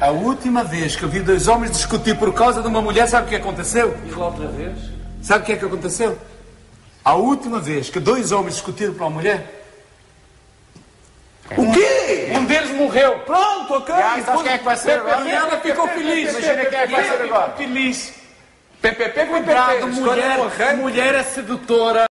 A última vez que eu vi dois homens discutir por causa de uma mulher, sabe o que aconteceu? E lá outra vez? Sabe o que é que aconteceu? A última vez que dois homens discutiram por uma mulher, O quê? Um deles morreu. Pronto, ok. Ah, sabes quem é que vai ser agora? e ela ficou feliz. Imagina quem é que vai ser agora. Feliz. PPP com Cuidado, PPP. Mulher, mulher é sedutora.